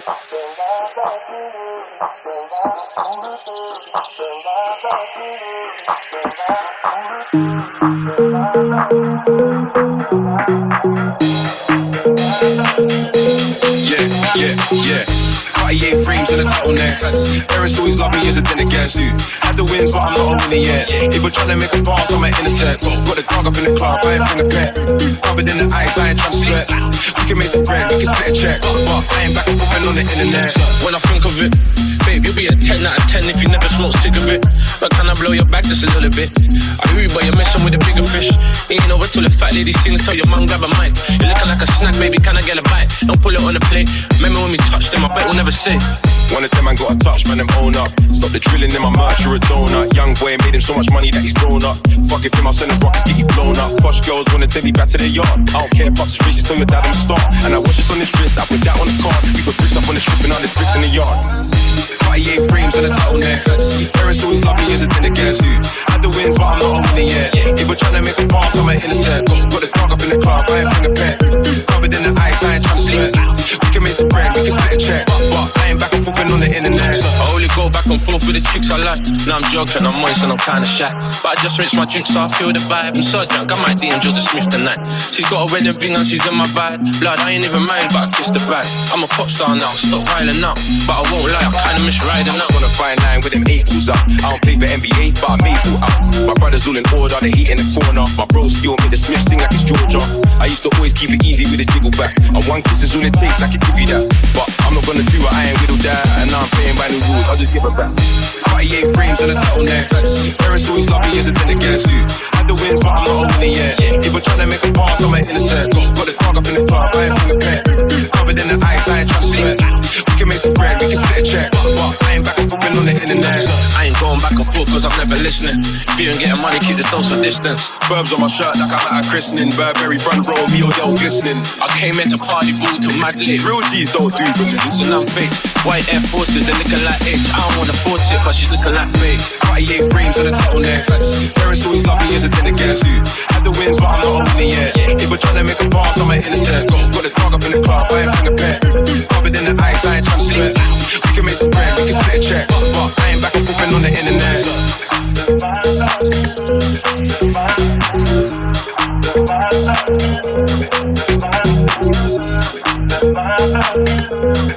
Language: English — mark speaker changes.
Speaker 1: Yeah, Cartier frames and a turtleneck. Parents always love me as a dinner guest. Had the wins, but I'm not a winner yet. People trying to make a pass, I'm an innocent. Got the dog up in the club, I ain't bring a pet. Covered in the ice, I ain't trying to sweat. We can make some bread, we can split a check. But I ain't back and forth on the internet.
Speaker 2: When I think of it, babe, you'll be a 10 out of 10 if you never smoke cigarette. But can I blow your back just a little bit? I hear you, but you're messing with a bigger fish. Ain't over till the fat lady sings, tell your mum grab a mic. You're looking like a snack, baby, can I get a bite? Don't pull it on the plate. Remember when we touched them, I bet we'll never say.
Speaker 1: One of them man got a touch, man, them own up. Stop the drilling in my merch, you're a donut. Young boy made him so much money that he's grown up. Fuck if him, I'll send the rockets, get you blown up. Posh girls wanna take me back to the yard. I don't care, the streets, tell your dad I'm a star. And I watch this on this wrist, I put that on the card. We put bricks up on the strip and all this bricks in the yard. Cartier frames and a turtleneck. Parents always love me as a dinner guest. Had the wins, but I'm not a winner yet. People trying to make a pass, I'm an innocent. Got the dog up in the club, I ain't bring a pet. Covered in the ice, I ain't trying to sweat. And forth
Speaker 2: with the chicks I like. Now I'm joking, I'm moist and I'm kinda shy. But I just rinse my drink so I feel the vibe. I'm so drunk, I might DM Georgia Smith tonight. She's got a wedding ring and she's in my bag. Blood, I ain't even mind, but I kiss the bag. I'm a pop star now, stop riling out. But I won't lie, I kinda miss riding out.
Speaker 1: On a fine line with them April's up. I don't play for NBA, but I'm able up. My brothers all in order, they heat in the corner. My bro skill make the Smith sing like it's Georgia. I used to always keep it easy with a jiggle back. And one kiss is all it takes, I can give you that. But the rules, I'll just give it back. Cartier frames and a turtleneck. Parents always love me as a dinner guest. Had the wins, but I'm not a winner yet. People trying to make a pass, I'm an innocent. Got the dog up in the club, I ain't bring a pet. Covered in the ice, I ain't trying to sweat. We can make some bread, we can split a check. And forth on the internet.
Speaker 2: I ain't going back and forth cause I'm never listening. If you getting money, keep the social distance.
Speaker 1: Burbs on my shirt like I'm at a christening. Burberry front row, me or Dell glistening.
Speaker 2: I came here to party, ball to mad lit.
Speaker 1: Real G's don't do
Speaker 2: So now I'm fake. White Air Forces, they're looking like H. I don't wanna force it, but she's looking like fake.
Speaker 1: Cartier frames and a turtleneck. mic check. But I ain't back and forth on the internet. Bye.